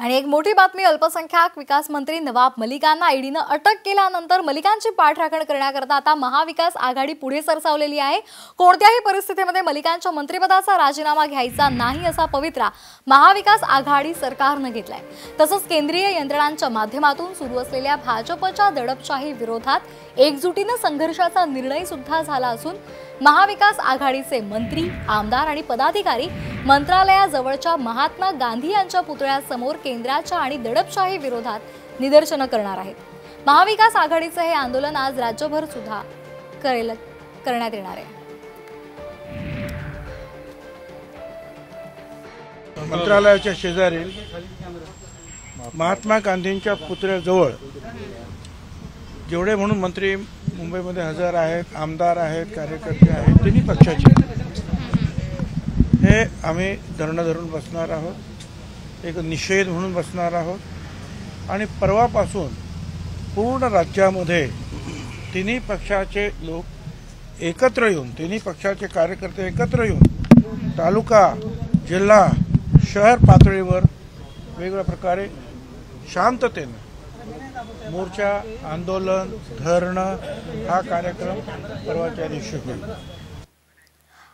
आणि एक मोठी बातमी अल्पसंख्याक विकास मंत्री नवाब मलिकांना ईडीनं अटक केल्यानंतर मलिकांची पाठराखण करण्याकरता आता महाविकास आघाडी पुढे सरसावलेली आहे. कोणत्याही परिस्थितीमध्ये मलिकांच्या मंत्रिपदाचा राजीनामा घ्यायचा नाही असा पवित्रा महाविकास आघाडी सरकारनं घेतलाय. तसंच केंद्रीय यंत्रणांच्या माध्यमातून सुरू असलेल्या भाजपच्या दडपशाही विरोधात एकजुटीनं संघर्षाचा निर्णय सुद्धा झाला असून महाविकास आघाडीचे मंत्री आमदार आणि पदाधिकारी मंत्रालयाजवळच्या महात्मा गांधी यांच्या पुतळ्यासमोर केंद्राच्या आणि दडपशाही विरोधात निदर्शनं करणार आहेत. महाविकास आघाडीचं हे आंदोलन आज राज्यभर सुद्धा करेल करण्यात येणार आहे. मंत्रालयाच्या शेजारी महात्मा गांधींच्या पुतळ्याजवळ जेवढे म्हणून मंत्री मुंबईमध्ये हजर आहेत आमदार आहेत कार्यकर्ते आहेत तिन्ही पक्षाचे हे आम्ही धरणं धरून बसणार आहोत. एक निषेध म्हणून बसणार आहोत. आणि परवापासून पूर्ण राज्यामध्ये तिन्ही पक्षाचे लोक एकत्र येऊन तिन्ही पक्षाचे कार्यकर्ते एकत्र येऊन तालुका जिल्हा शहर पातळीवर वेगवेगळ्या प्रकारे शांततेनं मोर्चा आंदोलन धरणं हा कार्यक्रम परवाच्या दिवशी होईल.